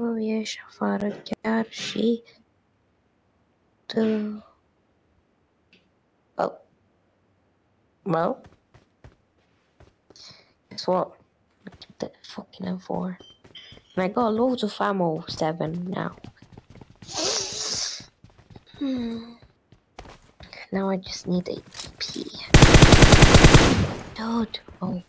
riesce a fare chiarci to Oh. Well. Guess what? The fucking M4. And I got loads of ammo, 7 now. Hmm. Now I just need a TP. Dude. Oh.